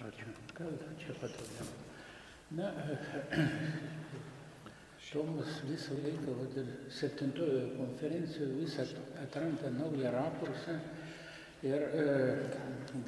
Ačiū. Gal čia patogiau. Na, Tomas visą laiką, vat, ir septintojo konferencijoje vis at- atranda naują rakursą. Ir e,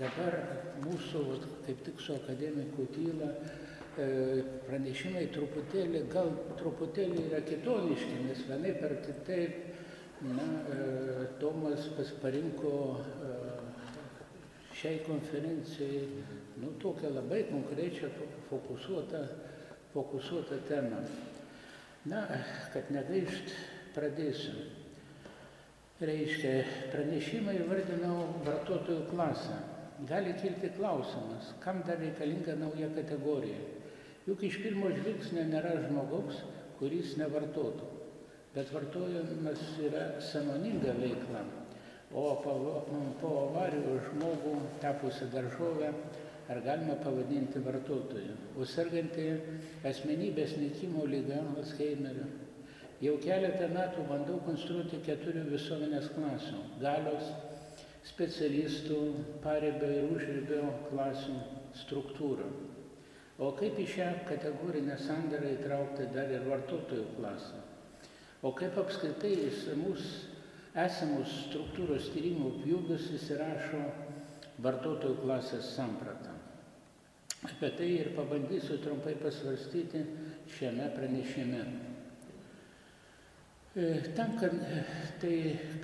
dabar mūsų, vat, kaip tik su akademiku Tyla, e, pranešimai truputėlį, gal truputėlį yra kitoniški, nes vienai per kitaip, na, e, Tomas pas- parinko e, šiai konferencijai nu, tokią labai konkrečią fo- fokusuotą, fokusuotą temą. Na, kad negaišt, pradėsiu. Reiškia, pranešimą įvardinau vartotojų klasę. Gali kilti klausimas, kam dar reikalinga nauja kategorija. Juk iš pirmo žvilgsnio nėra žmogaus, kuris nevartotų. Bet vartojimas yra samoninga veikla. O po, po avarijos žmogų tapusi daržovę ar galima pavadinti vartotoju. O sergantį asmenybės nikimo lyga Alzheimerio. Jau keletą metų bandau konstruoti keturių visuomenės klasių - galios, specialistų, paribio ir užribio klasių struktūrą. O kaip į šią kategorinę sandarą įtraukti dar ir vartotojų klasę? O kaip apskritai įsamus esamus struktūros tyrimų pjūvius įsirašo vartotojų klasės sampratą. Apie tai ir pabandysiu trumpai pasvarstyti šiame pranešime. E, Tam, kad tai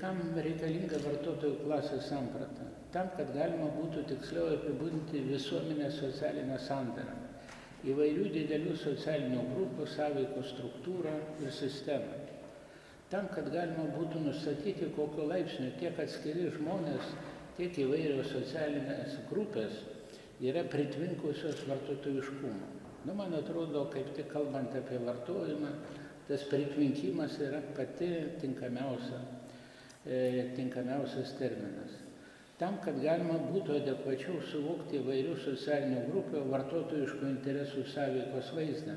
kam reikalinga vartotojų klasės samprata? Tam, kad galima būtų tiksliau apibūdinti visuomenės socialinę sandarą, įvairių didelių socialinių grupų sąveiko struktūrą ir sistemą. Tam, kad galima būtų nustatyti, kokio laipsnio tiek atskiri žmonės, tiek įvairios socialinės grupės yra pritvinkusios vartotojiškumo. Nu, man atrodo, kaip tik kalbant apie vartojimą, tas pritvinkimas yra pati tinkamiausia, e, tinkamiausias terminas. Tam, kad galima būtų adekvačiau suvokti įvairių socialinių grupių vartotojiškų interesų sąveikos vaizdą,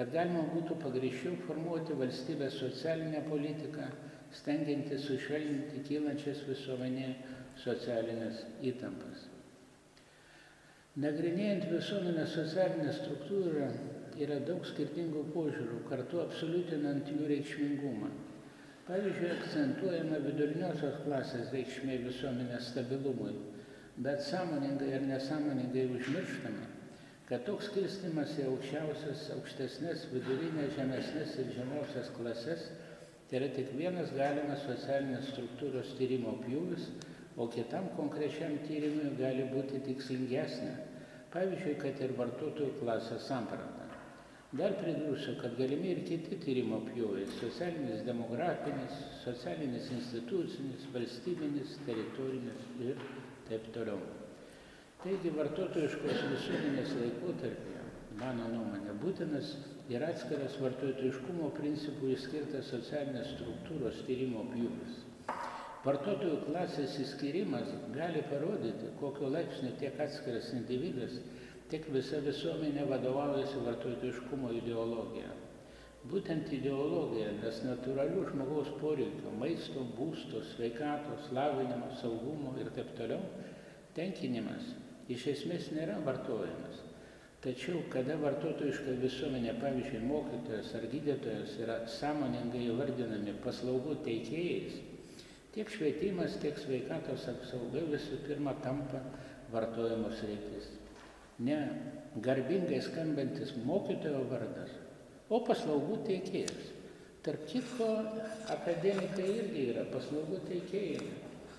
kad galima būtų pagreičiau formuoti valstybės socialinę politiką, stengiantis sušvelninti kylančias visuomenėje socialinės įtampas. Nagrinėjant visuomenės socialinę struktūrą yra daug skirtingų požiūrių, kartu absoliutinant jų reikšmingumą. Pavyzdžiui, akcentuojama viduriniosios klasės reikšmė visuomenės stabilumui, bet sąmoningai ir nesąmoningai užmirštama, kad toks skirstimas į aukščiausias, aukštesnės, vidurinės, žemesnės ir žemiausias klases tai yra tik vienas galimas socialinės struktūros tyrimo pjūvis, o kitam konkrečiam tyrimui gali būti tikslingesnė, pavyzdžiui, kad ir vartotojų klasės samprata. Dar pridursiu, kad galimi ir kiti tyrimo pjūviai - socialinis, demografinis, socialinis, institucinis, valstybinis, teritorinis ir taip toliau. Taigi vartotojiškos visuomenės laikotarpyje, mano nuomonė, būtinas ir atskiras vartotojiškumo principų įskirtas socialinės struktūros tyrimo pjūvis. Vartotojų klasės įskirimas gali parodyti, kokio laipsnio tiek atskiras individas, tiek visa visuomenė vadovaujasi vartotojiškumo ideologija. Būtent ideologija, nes natūralių žmogaus poreikių - maisto, būsto, sveikatos, lavinimo, saugumo ir taip toliau - tenkinimas iš esmės nėra vartojimas. Tačiau, kada vartotojiška visuomenė, pavyzdžiui, mokytojas ar gydytojas yra sąmoningai įvardinami paslaugų teikėjais, tiek švietimas, tiek sveikatos apsauga visų pirma tampa vartojimo sritis. Ne garbingai skambantis mokytojo vardas, o paslaugų teikėjas. Tarp kitko, akademikai irgi yra paslaugų teikėjai,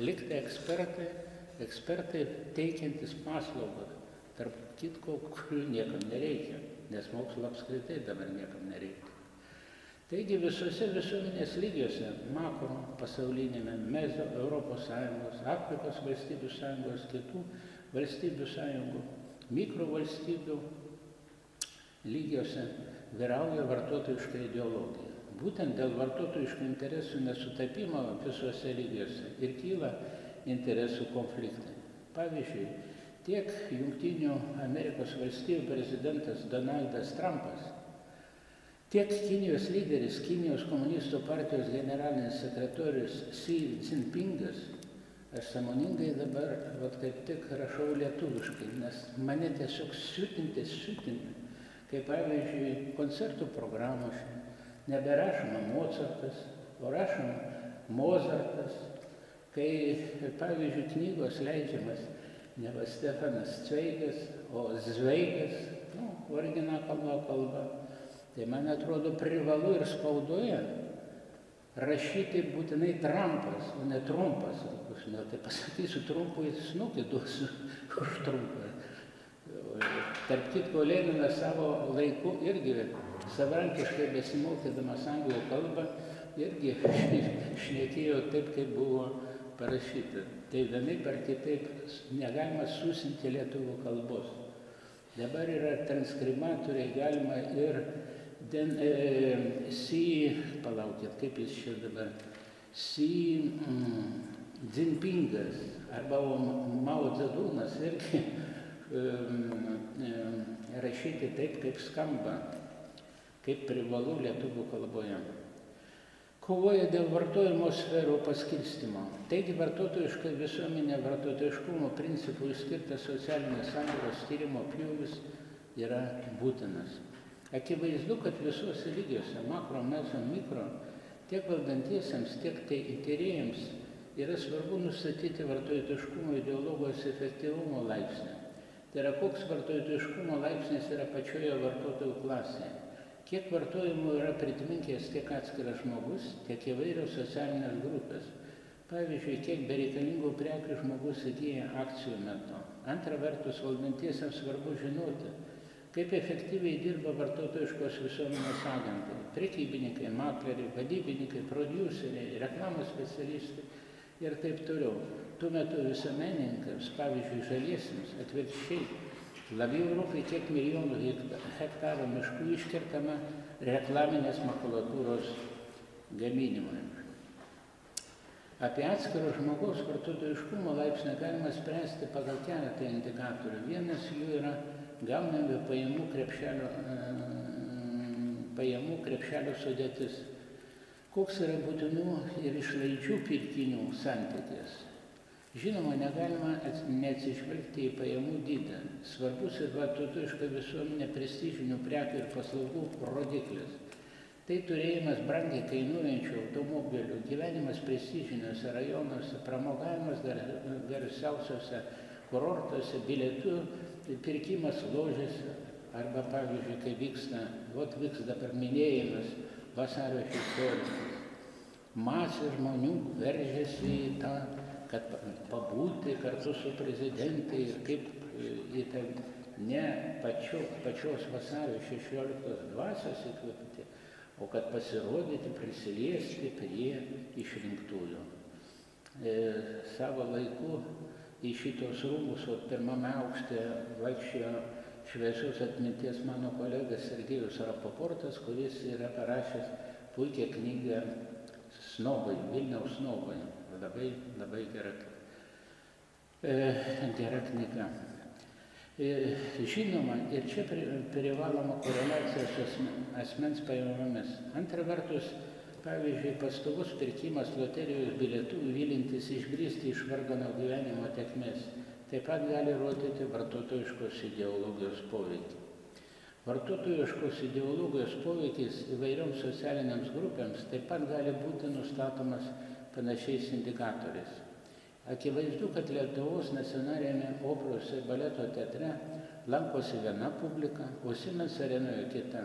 liktai ekspertai, ekspertai teikiantis paslaugas, tarp kitko, kurių niekam nereikia, nes mokslo apskritai dabar niekam nereikia. Taigi visose visuomenės lygiuose - makro, pasaulinėme, mezo, Europos Sąjungos, Afrikos valstybių sąjungos, kitų valstybių sąjungų, mikro valstybių lygiuose vyrauja vartotojiška ideologija. Būtent dėl vartotojiškų interesų nesutapimo visuose lygiuose ir kyla interesų konfliktai. Pavyzdžiui, tiek Junktinių Amerikos valstybių prezidentas Donaldas Trumpas, tiek Kinijos lyderis, Kinijos komunistų partijos generalinis sekretorius Xi Jinpingas Aš samoningai dabar, vat kaip tik rašau lietuviškai, nes mane tiesiog siutinti, siutinti. Kaip pavyzdžiui, koncertų programose neberašoma Mozartas, o rašoma Mozartas. Kai, pavyzdžiui, knygos leidžiamas ne va Stefanas Cveigas, o Zveigas, nu, original kalba tai man atrodo privalu ir spaudoje rašyti būtinai Trumpas, o ne Trumpas. Ne, tai pasakysiu trumpui snukį duosiu už trumpą. Tarp kitko, Leninas savo laiku irgi savarankiškai besimokydamas anglų kalbą irgi šnekėjo taip, kaip buvo parašyta. Tai vienaip ar kitaip negalima susinti lietuvių kalbos. Dabar yra transkribatoriai, galima ir den, e, si, palaukit, kaip jis čia dabar, si mm, Dzinpingas arba Mao Dzedūnas irgi e, rašyti taip, kaip skamba, kaip privalu lietuvių kalboje. Kovoja dėl vartojimo sferų paskirstimo. Taigi vartotojiška visuomenė vartotojiškumo principų išskirtas socialinės sąjungos tyrimo pjūvis yra būtinas. Akivaizdu, kad visuose lygiuose, makro, meso, mikro, tiek valdantiesiems, tiek tai tyrėjams yra svarbu nustatyti vartotojiškumo ideologijos efektyvumo laipsnį. Tai yra, koks vartotojiškumo laipsnis yra pačioje vartotojų klasėje. Kiek vartojimų yra pritminkęs tiek atskiras žmogus, tiek įvairios socialinės grupės. Pavyzdžiui, kiek bereikalingų prekių žmogus įgyja akcijų metu. Antra vertus, valdantiesiams svarbu žinoti, kaip efektyviai dirba vartotojiškos visuomenės agentai, prekybininkai, makleriai, vadybininkai, produseriai, reklamos specialistai ir taip toliau. Tuo metu visuomenininkams, pavyzdžiui, žaliesiems, atvirkščiai, labiau rūpi, kiek milijonų hektarų miškų iškertama reklaminės makulatūros gaminimui. Apie atskiro žmogaus vartotojiškumo laipsnį galima spręsti pagal keletą indikatorių. Vienas jų yra gaunami pajamų krepšelio, pajamų krepšelio sudėtis. Koks yra būtinų ir išlaidžių pirkinių santykis. Žinoma, negalima neatsižvelgti į pajamų dydį. Svarbus ir vartotojiška visuomenė prestižinių prekių ir paslaugų rodiklis. Tai turėjimas brangiai kainuojančių automobilių, gyvenimas prestižiniuose rajonuose, pramogavimas garsiausiose kurortuose, bilietų pirkimas ložėse arba, pavyzdžiui, kai vyksta, vot vyks dabar minėjimas vasario 16. Masė žmonių veržėsi į tą, kad pabūti kartu su prezidentai ir kaip į tą ne pačio, pačios vasario 16 dvasios įkvėpti, o kad pasirodyti, prisiliesti prie išrinktųjų. E, savo laiku į šitos rūmus, o pirmame aukšte vaikščiojo šviesios atminties mano kolega Sergejus Rapoportas, kuris yra parašęs puikią knygą Snobai, Vilniaus Snobai. Labai, labai gera, e, gera knyga. E, žinoma, ir čia privaloma koreliacija su asmens pajamomis. Antra vertus, pavyzdžiui pastovus pirkimas loterijos bilietų vylintis išbristi iš vargano gyvenimo tekmės taip pat gali rodyti vartotojiškos ideologijos poveikį. Vartotojiškos ideologijos poveikis įvairioms socialiniams grupėms taip pat gali būti nustatomas panašiais indikatoriais. Akivaizdu, kad Lietuvos nacionalinėme operos ir baleto teatre lankosi viena publika, o Siemens arenoje kita.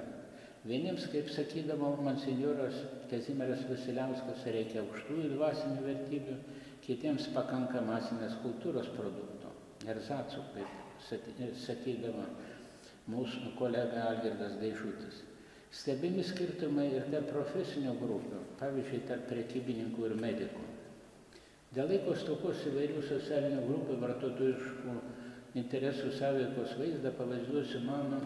Vieniems, kaip sakydavo monsinjoras Kazimieras Vasiliauskas, reikia aukštųjų dvasinių vertybių, kitiems pakanka masinės kultūros produktų. Ir Zatsų, kaip sakydavo mūsų kolega Algirdas Gaišutis. Stebimi skirtumai ir tarp profesinių grupių, pavyzdžiui, tarp prekybininkų ir medikų. Dėl laiko stokos įvairių socialinių grupių vartotojiškų interesų sąveikos vaizdą pavaizduosiu mano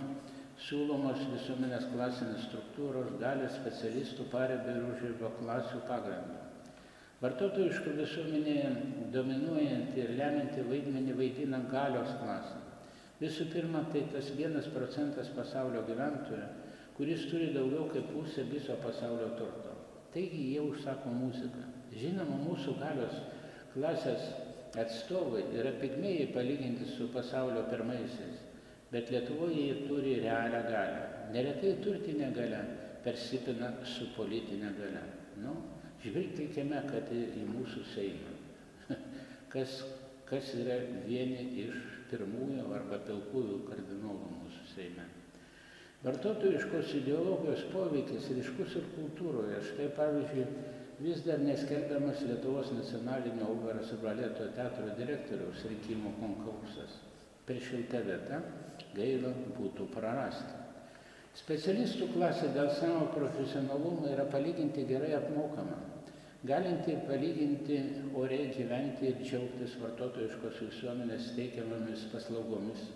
siūlomos visuomenės klasinės struktūros gali specialistų pareigų ir užirgo klasių pagrindu. Vartotojiška visuomenėje dominuojantį ir lemiantį vaidmenį vaidina galios klasė. Visų pirma, tai tas vienas procentas pasaulio gyventojų, kuris turi daugiau kaip pusę viso pasaulio turto. Taigi jie užsako muziką. Žinoma, mūsų galios klasės atstovai yra pigmėjai palyginti su pasaulio pirmaisiais, bet Lietuvoje jie turi realią galę. Neretai turtinė galia persipina su politinė galia. Nu, žvilgtelkime, kad į mūsų Seimą, kas, kas yra vieni iš pirmųjų arba pilkųjų kardinolų mūsų Seime. Vartotojiškos ideologijos poveikis ryškus ir kultūroje. Štai pavyzdžiui, vis dar neskelbiamas Lietuvos nacionalinio operos ir baleto teatro direktoriaus rinkimų konkursas. Per šiltą vietą gaila būtų prarasti. Specialistų klasė dėl savo profesionalumo yra palyginti gerai apmokama, galinti palyginti oriai gyventi ir džiaugtis vartotojiškos visuomenės teikiamomis paslaugomis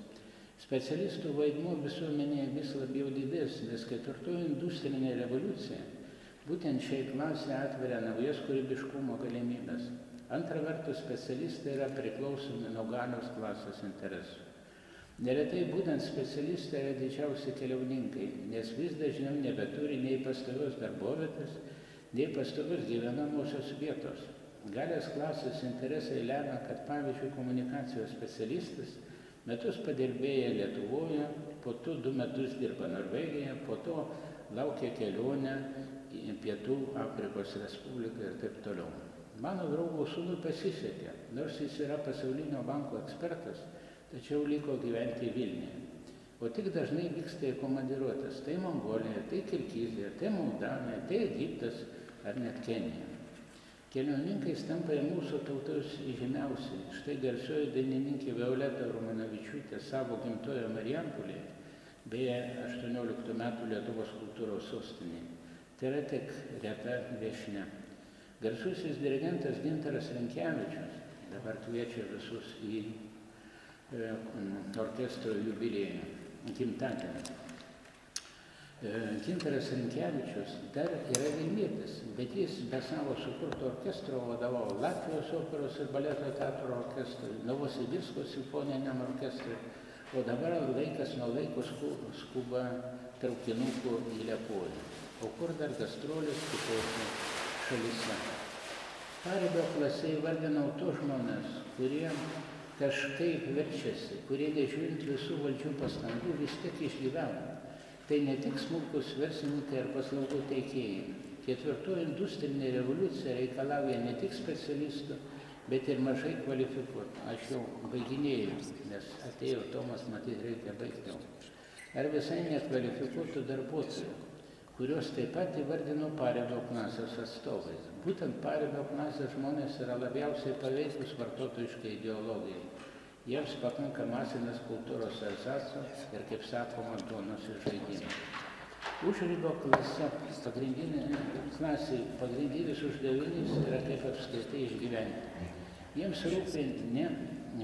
Specialistų vaidmuo visuomenėje vis labiau didės, nes ketvirtoji industrinė revoliucija būtent šiai klasė atveria naujas kūrybiškumo galimybės. Antra vertus, specialistai yra priklausomi nuo galios klasės interesų. Neretai būtent specialistai yra didžiausi keliauninkai, nes vis dažniau nebeturi nei pastovios darbovietės, nei pastovios gyvenamosios vietos. Galės klasės interesai lemia, kad pavyzdžiui komunikacijos specialistas metus padirbėję Lietuvoje, po to du metus dirba Norvegijoje, po to laukia kelionę į Pietų Afrikos Respubliką ir taip toliau. Mano draugo sūnui pasisekė, nors jis yra pasaulinio banko ekspertas, tačiau liko gyventi Vilniuje. O tik dažnai vyksta į komandiruotės. Tai Mongolija, tai Kirgizija, tai Moldavija, tai Egiptas ar net Kenija. Keliauninkais tampa ir mūsų tautos žymiausi. Štai garsioji dainininkė Violeta Romanavičiūtė savo gimtojo Marijampolėje, beje 18 metų Lietuvos kultūros sostinėje. Tai yra tik reta viešne. Garsusis dirigentas Gintaras Renkevičius dabar kviečia visus į e, orkestro jubiliejų, gimtadienį. Gintaras Rinkevičius dar yra Vilnietis, bet jis be savo sukurto orkestro vadovavo Latvijos operos ir baleto teatro orkestrui, Novosibirsko simfoniniam orkestrui, o dabar laikas nuo laiko skuba traukinuku į Liepojų. O kur dar gastrolės kitose šalyse. Paribio klase įvardinau tos žmonės, kurie kažkaip verčiasi, kurie nežiūrint visų valdžių pastangų vis tiek išgyvena tai ne tik smulkus verslininkai ar paslaugų teikėjai. Ketvirtoji industrinė revoliucija reikalauja ne tik specialistų, bet ir mažai kvalifikuotų. Aš jau baiginėjau, nes atėjo Tomas, matyt, reikia baigti. Ar visai nekvalifikuotų darbuotojų, kuriuos taip pat įvardino parebio klasės atstovais. Būtent parebio klasės žmonės yra labiausiai paveikus vartotojiškai ideologijai jiems pakanka masinės kultūros erzaco ir, kaip sakoma, duonos ir žaidimų. Užrybio klase klasė, pagrindinis uždavinys yra kaip apskritai išgyventi. Jiems rūpi ne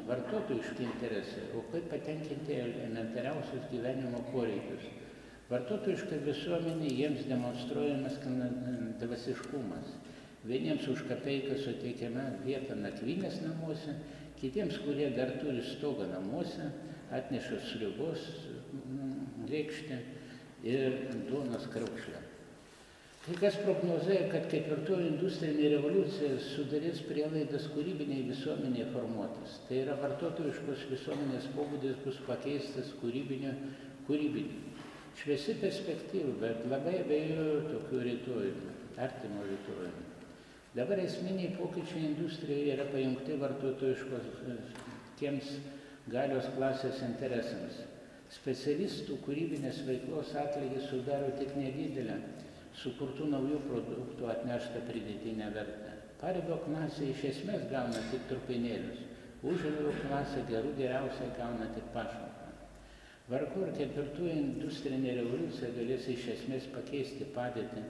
vartotojiški interesai, o kaip patenkinti elementariausius gyvenimo poreikius. Vartotojiška visuomenė jiems demonstruojamas dvasiškumas. Vieniems už kapeiką suteikiama vieta nakvynės namuose, kitiems, kurie dar turi stogą namuose, atneša sriubos mm, lėkštę ir duonos kraukšlę. Kai kas prognozuoja, kad ketvirtoji industrinė revoliucija sudarys prielaidas kūrybiniai visuomeniai formuotis. Tai yra vartotojiškos visuomenės pobūdis bus pakeistas kūrybinio kūrybiniu. Šviesi perspektyva, bet labai abejoju tokiu rytojumi, artimo rytojumi. Dabar esminiai pokyčiai industrijoje yra pajungti vartotojiškos tiems galios klasės interesams. Specialistų kūrybinės veiklos atlygis sudaro tik nedidelę sukurtų naujų produktų atneštą pridėtinę vertę. Paribio klasė iš esmės gauna tik trupinėlius, užžalio klasė gerų geriausiai gauna tik pašalpą. Vargu ar ketvirtųjų industrinė revoliucija galės iš esmės pakeisti padėtį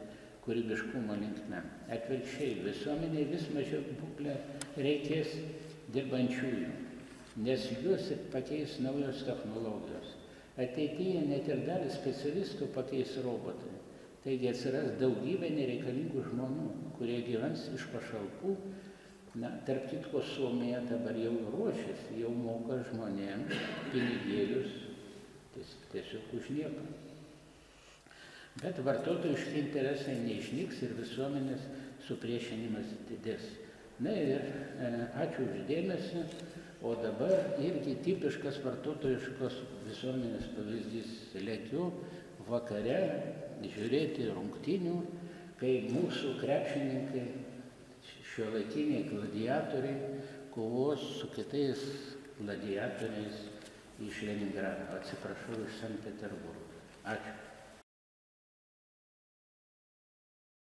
kūrybiškumo linkme. Atvirkščiai, visuomeniai vis mažiau būklę reikės dirbančiųjų, nes juos pakeis naujos technologijos. Ateityje net ir dalį specialistų pakeis robotai. Taigi atsiras daugybė nereikalingų žmonių, kurie gyvens iš pašalpų. Na, tarp kitko, Suomija dabar jau ruošiasi, jau moka žmonėms pinigėlius tiesiog už nieką. Bet vartotojiški interesai neišnyks ir visuomenės supriešinimas didės. Na ir e, ačiū uždėmesi. O dabar irgi tipiškas vartotojiškos visuomenės pavyzdys. Lėkiu vakare žiūrėti rungtinių, kai mūsų krepšininkai, šiuolaikiniai gladiatoriai, kovos su kitais gladiatoriais iš Leningrado. Atsiprašau, iš Sankt Peterburgo. Ačiū.